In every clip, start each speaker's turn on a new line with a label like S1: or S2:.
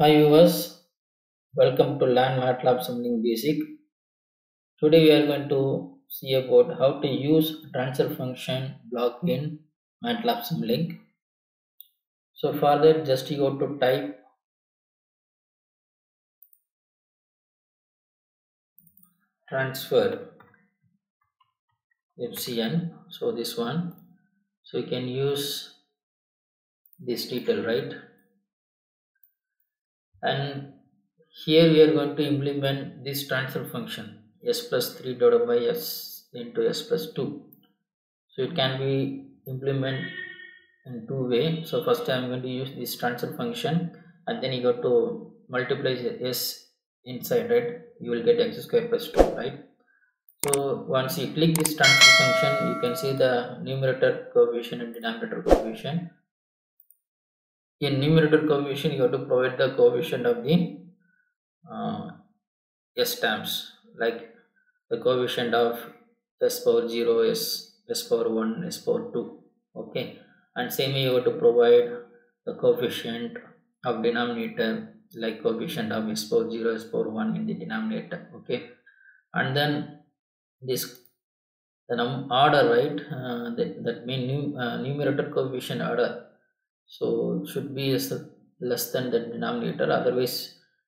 S1: Hi viewers, welcome to Learn MATLAB Something Basic. Today we are going to see about how to use transfer function block in MATLAB Simulink. So for that just you go to type transfer FCN. So this one. So you can use this detail right and here we are going to implement this transfer function s plus 3 divided by s into s plus 2 so it can be implemented in two way. So first i am going to use this transfer function and then you go to multiply s inside right you will get x square plus 2 right? So once you click this transfer function you can see the numerator coefficient and denominator coefficient in numerator coefficient you have to provide the coefficient of the uh, s terms like the coefficient of s power 0 s s power 1 s power 2 okay? And same you have to provide the coefficient of denominator like coefficient of s power 0 s power 1 in the denominator okay? And then this the num order right? Uh, that, that mean num, uh, numerator coefficient order so it should be less than the denominator. Otherwise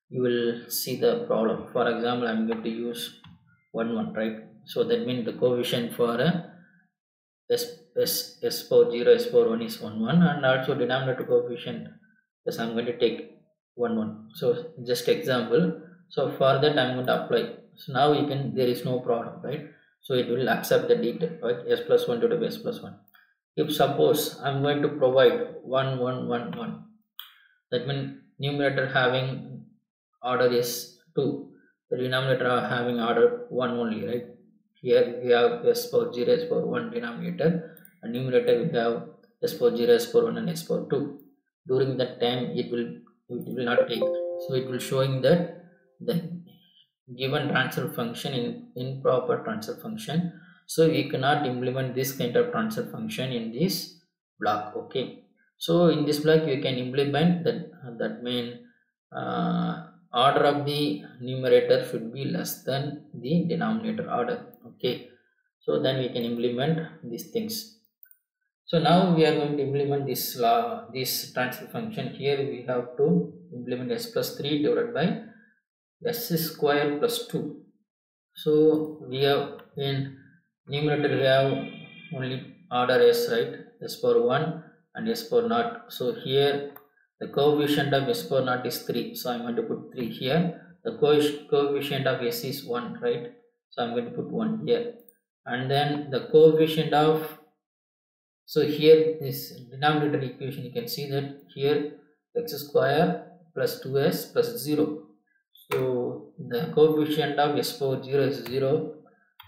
S1: you will see the problem. For example i'm going to use 1 1 right? So that means the coefficient for a s, s, s power 0 s power 1 is 1 1 and also denominator coefficient yes i'm going to take 1 1 so just example. So for that i'm going to apply. So now you can there is no problem right? So it will accept the detail right? S plus 1 to the s plus 1 if suppose I'm going to provide 1 1 1 1 that means numerator having order is 2 the denominator having order 1 only right? Here we have s power 0 s power 1 denominator and numerator we have s power 0 s power 1 and s power 2 during that time it will it will not take. So it will showing that the given transfer function in improper transfer function so we cannot implement this kind of transfer function in this block okay? So in this block you can implement that that mean uh, order of the numerator should be less than the denominator order okay? So then we can implement these things. So now we are going to implement this law this transfer function. Here we have to implement s plus 3 divided by s square plus 2 so we have in numerator we have only order s right? S power 1 and s power naught. So here the coefficient of s power naught is 3 so i'm going to put 3 here. The coefficient of s is 1 right? So i'm going to put 1 here. And then the coefficient of so here this denominator equation you can see that here x square plus 2s plus 0 so the coefficient of s power 0 is 0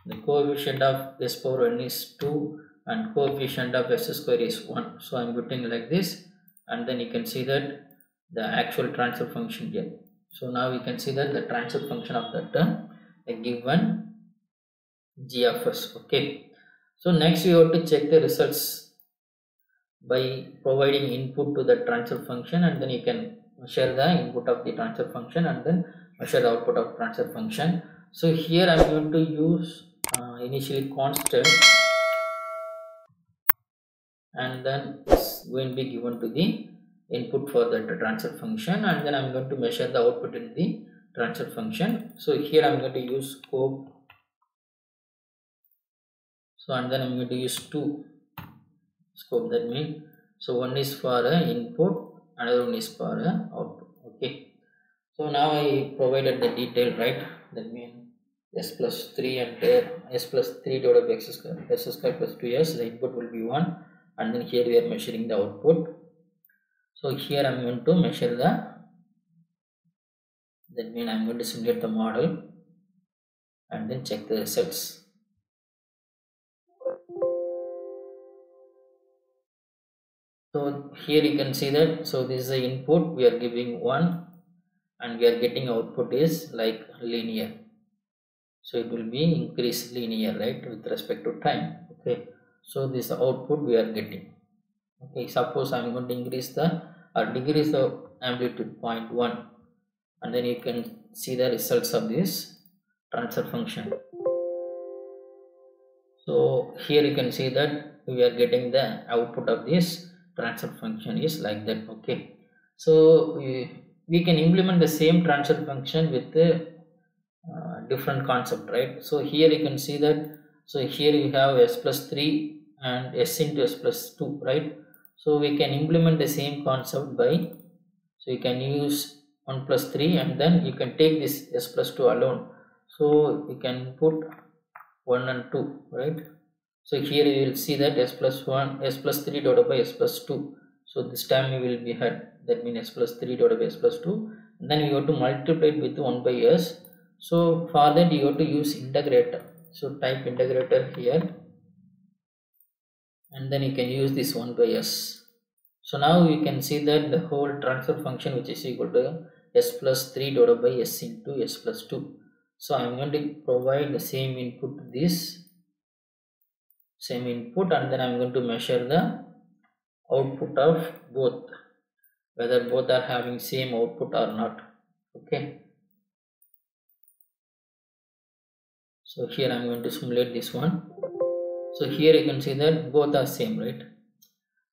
S1: the coefficient of s power n is 2 and coefficient of s square is 1 so i'm putting like this and then you can see that the actual transfer function here. So now you can see that the transfer function of that term a given g of s okay. So next you have to check the results by providing input to the transfer function and then you can measure the input of the transfer function and then measure the output of transfer function. So here i'm going to use uh, initially constant and then it's going to be given to the input for the transfer function and then I'm going to measure the output in the transfer function. So here I'm going to use scope. So and then I'm going to use two scope that means so one is for a input another one is for a output okay. So now I provided the detail right? That means s plus 3 and uh, s plus 3 divided by x square s square plus 2s the input will be 1 and then here we are measuring the output. So here i'm going to measure the that means i'm going to simulate the model and then check the results. So here you can see that so this is the input we are giving one and we are getting output is like linear so it will be increased linear right with respect to time okay? So this output we are getting okay? Suppose i'm going to increase the or decrease the amplitude 0.1 and then you can see the results of this transfer function. So here you can see that we are getting the output of this transfer function is like that okay? So we, we can implement the same transfer function with the uh, different concept right? So here you can see that so here you have s plus 3 and s into s plus 2 right? So we can implement the same concept by so you can use 1 plus 3 and then you can take this s plus 2 alone. So you can put 1 and 2 right? So here you will see that s plus 1 s plus 3 divided by s plus 2 so this time we will be had that means s plus 3 divided by s plus 2 and then you have to multiply it with 1 by s so for that you have to use integrator. So type integrator here. And then you can use this 1 by s. So now you can see that the whole transfer function which is equal to s plus 3 divided by s into s plus 2 so i'm going to provide the same input to this. Same input and then i'm going to measure the output of both whether both are having same output or not. Okay so here i'm going to simulate this one. So here you can see that both are same right?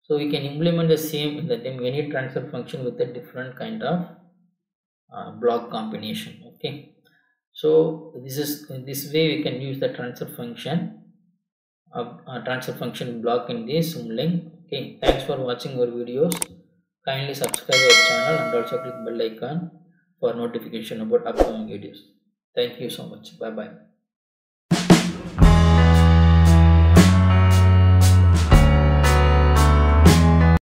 S1: So we can implement the same in the any transfer function with a different kind of uh, block combination okay? So this is this way we can use the transfer function of uh, transfer function block in this Simulink okay? Thanks for watching our videos. Kindly subscribe our channel and also click bell icon for notification about upcoming videos. Thank you so much. Bye bye